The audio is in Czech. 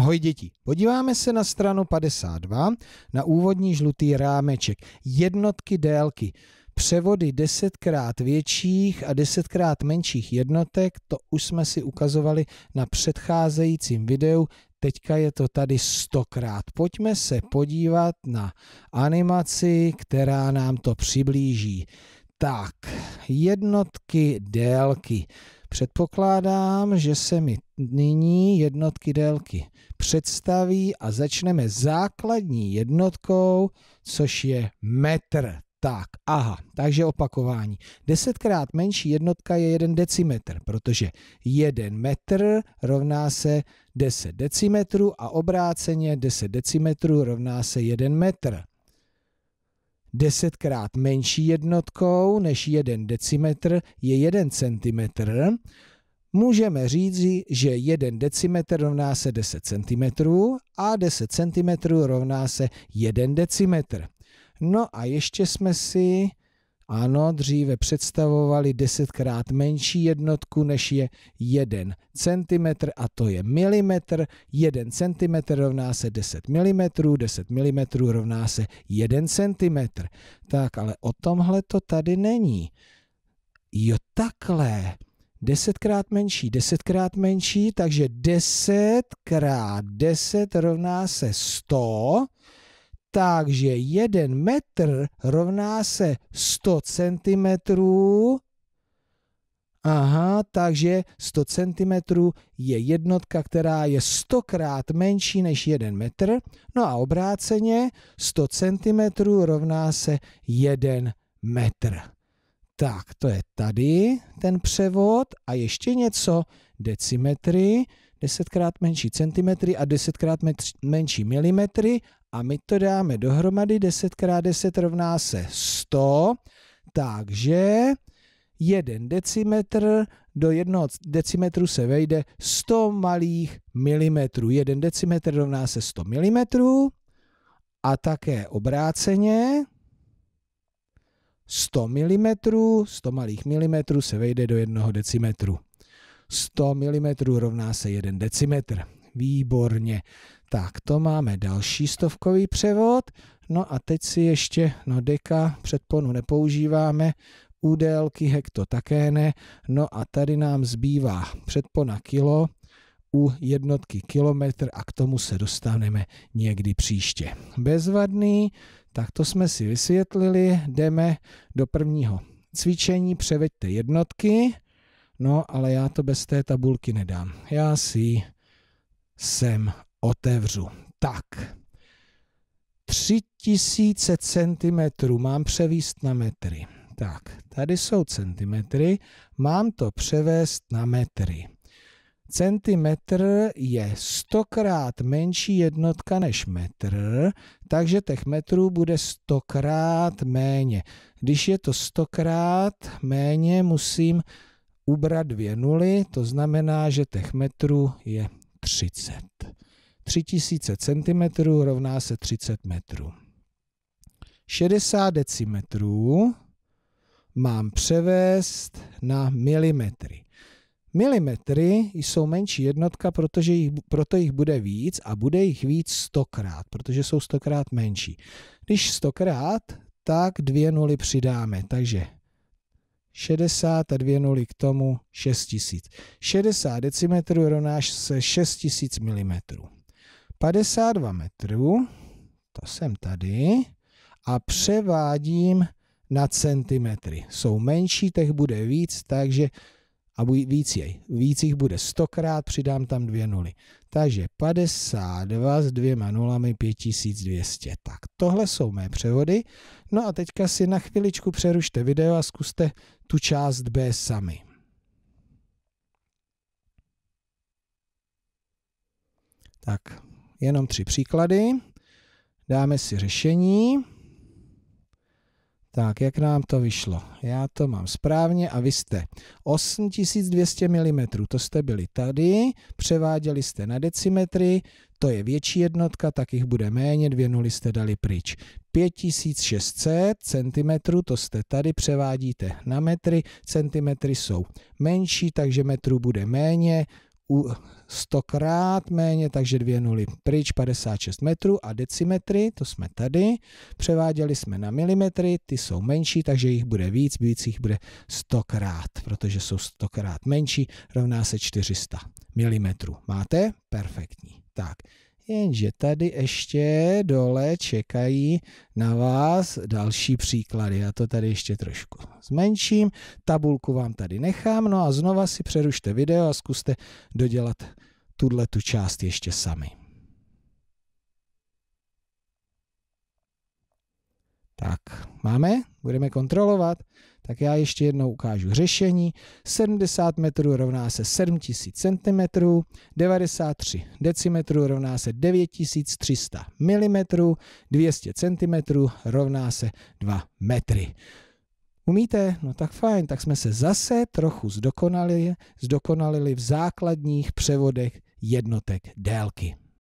Ahoj děti, podíváme se na stranu 52, na úvodní žlutý rámeček, jednotky délky, převody desetkrát větších a desetkrát menších jednotek, to už jsme si ukazovali na předcházejícím videu, teďka je to tady stokrát. Pojďme se podívat na animaci, která nám to přiblíží. Tak, jednotky délky. Předpokládám, že se mi nyní jednotky délky představí a začneme základní jednotkou, což je metr. Tak, aha, takže opakování. Desetkrát menší jednotka je jeden decimetr, protože jeden metr rovná se 10 decimetrů a obráceně 10 decimetrů rovná se 1 metr desetkrát menší jednotkou než jeden decimetr je jeden centimetr, můžeme říct, že jeden decimetr rovná se 10 cm a 10 cm rovná se 1 decimetr. No a ještě jsme si ano, dříve představovali desetkrát menší jednotku, než je 1 cm a to je milimetr. 1 cm rovná se 10 mm, 10 mm rovná se 1 cm. Tak, ale o tomhle to tady není. Jo, takhle. Desetkrát menší, desetkrát menší, takže 10 krát 10 rovná se 100 takže 1 metr rovná se 100 cm. Aha, takže 100 cm je jednotka, která je 100 krát menší než 1 metr. No a obráceně 100 cm rovná se 1 metr. Tak, to je tady ten převod a ještě něco, decimetry, desetkrát menší centimetry a desetkrát menší milimetry a my to dáme dohromady 10 x 10 rovná se 100, takže 1 decimetr do 1 decimetru se vejde 100 malých milimetrů. 1 decimetr rovná se 100 milimetrů a také obráceně 100 mm, 100 malých milimetrů se vejde do 1 decimetru. 100 mm rovná se 1 decimetr. Výborně. Tak, to máme další stovkový převod. No a teď si ještě, no deka předponu nepoužíváme, u délky hekto také ne. No a tady nám zbývá předpona kilo, u jednotky kilometr a k tomu se dostaneme někdy příště. Bezvadný, tak to jsme si vysvětlili, jdeme do prvního cvičení, převeďte jednotky, no ale já to bez té tabulky nedám. Já si sem otevřu. Tak, 3000 cm mám převíst na metry. Tak, tady jsou centimetry, mám to převést na metry. Centimetr je stokrát menší jednotka než metr, takže těch metrů bude stokrát méně. Když je to stokrát méně, musím ubrat dvě nuly, to znamená, že těch metrů je 30. 3000 cm rovná se 30 metrů. 60 decimetrů mám převést na milimetry. Milimetry jsou menší jednotka, protože jich, proto jich bude víc a bude jich víc stokrát, protože jsou stokrát menší. Když stokrát, tak dvě nuly přidáme, takže 60 a dvě nuly k tomu 6000. 60 decimetrů rovná se 6000 mm. 52 metrů, to jsem tady, a převádím na centimetry. Jsou menší, těch bude víc, takže a víc jej. Víc jich bude stokrát, přidám tam dvě nuly. Takže 52 s dvěma nulami 5200. Tak tohle jsou mé převody. No a teďka si na chviličku přerušte video a zkuste tu část B sami. Tak, jenom tři příklady. Dáme si řešení. Tak, jak nám to vyšlo? Já to mám správně a vy jste 8200 mm, to jste byli tady, převáděli jste na decimetry, to je větší jednotka, tak jich bude méně, dvě nuly jste dali pryč. 5600 cm, to jste tady, převádíte na metry, centimetry jsou menší, takže metrů bude méně, stokrát méně, takže dvě nuly pryč, 56 metrů a decimetry, to jsme tady, převáděli jsme na milimetry, ty jsou menší, takže jich bude víc, víc jich bude stokrát, protože jsou stokrát menší, rovná se 400 milimetrů. Máte? Perfektní. Tak, Jenže tady ještě dole čekají na vás další příklady. Já to tady ještě trošku zmenším. Tabulku vám tady nechám, no a znova si přerušte video a zkuste dodělat tuhle tu část ještě sami. Tak, máme? Budeme kontrolovat. Tak já ještě jednou ukážu řešení. 70 metrů rovná se 7000 cm, 93 decimetrů rovná se 9300 mm, 200 cm rovná se 2 metry. Umíte? No tak fajn, tak jsme se zase trochu zdokonalili, zdokonalili v základních převodech jednotek délky.